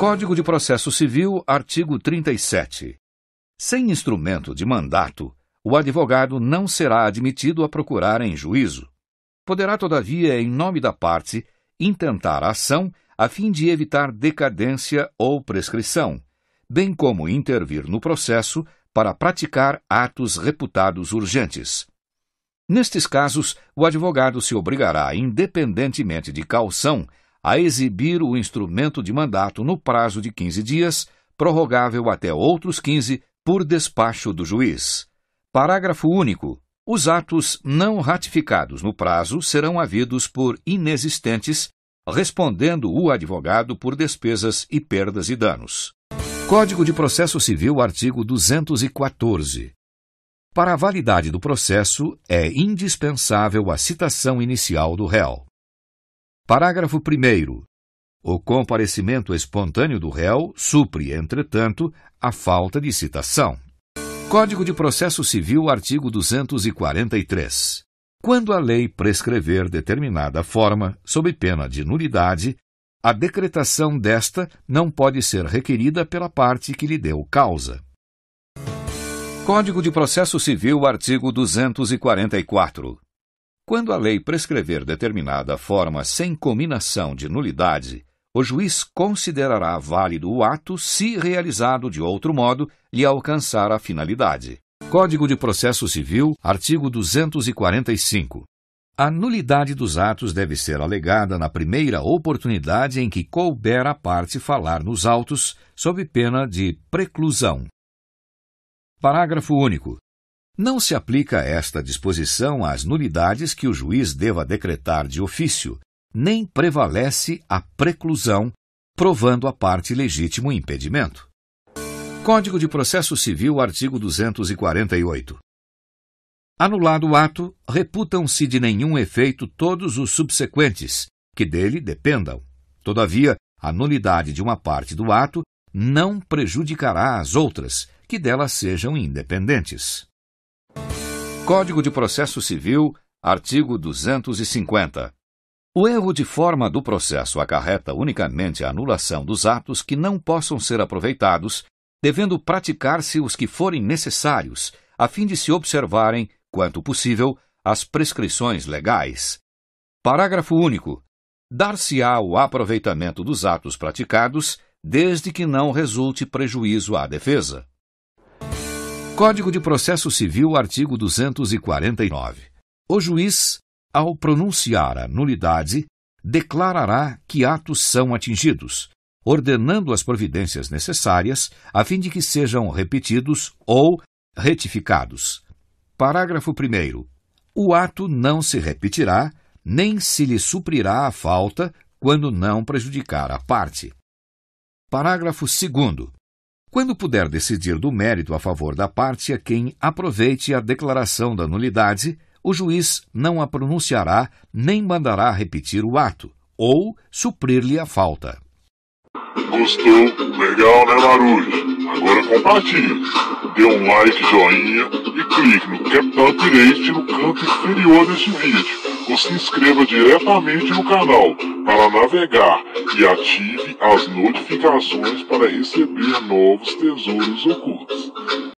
Código de Processo Civil, artigo 37. Sem instrumento de mandato, o advogado não será admitido a procurar em juízo. Poderá, todavia, em nome da parte, intentar a ação a fim de evitar decadência ou prescrição, bem como intervir no processo para praticar atos reputados urgentes. Nestes casos, o advogado se obrigará, independentemente de caução, a exibir o instrumento de mandato no prazo de 15 dias, prorrogável até outros 15 por despacho do juiz. Parágrafo único. Os atos não ratificados no prazo serão havidos por inexistentes, respondendo o advogado por despesas e perdas e danos. Código de Processo Civil, artigo 214. Para a validade do processo, é indispensável a citação inicial do réu. Parágrafo 1. O comparecimento espontâneo do réu supre, entretanto, a falta de citação. Código de Processo Civil, artigo 243. Quando a lei prescrever determinada forma, sob pena de nulidade, a decretação desta não pode ser requerida pela parte que lhe deu causa. Código de Processo Civil, artigo 244. Quando a lei prescrever determinada forma sem cominação de nulidade, o juiz considerará válido o ato se realizado de outro modo lhe alcançar a finalidade. Código de Processo Civil, artigo 245. A nulidade dos atos deve ser alegada na primeira oportunidade em que couber a parte falar nos autos, sob pena de preclusão. Parágrafo único. Não se aplica esta disposição às nulidades que o juiz deva decretar de ofício, nem prevalece a preclusão, provando a parte legítimo impedimento. Código de Processo Civil, artigo 248. Anulado o ato, reputam-se de nenhum efeito todos os subsequentes, que dele dependam. Todavia, a nulidade de uma parte do ato não prejudicará as outras, que delas sejam independentes. Código de Processo Civil, artigo 250. O erro de forma do processo acarreta unicamente a anulação dos atos que não possam ser aproveitados, devendo praticar-se os que forem necessários, a fim de se observarem, quanto possível, as prescrições legais. Parágrafo único. Dar-se-á o aproveitamento dos atos praticados, desde que não resulte prejuízo à defesa. Código de Processo Civil, artigo 249. O juiz, ao pronunciar a nulidade, declarará que atos são atingidos, ordenando as providências necessárias a fim de que sejam repetidos ou retificados. Parágrafo 1. O ato não se repetirá, nem se lhe suprirá a falta quando não prejudicar a parte. Parágrafo 2. Quando puder decidir do mérito a favor da parte a quem aproveite a declaração da nulidade, o juiz não a pronunciará nem mandará repetir o ato, ou suprir-lhe a falta. Gostou? Legal, né? Agora. Dê um like, joinha e clique no Capital Update no canto inferior deste vídeo. Se inscreva diretamente no canal para navegar e ative as notificações para receber novos tesouros ocultos.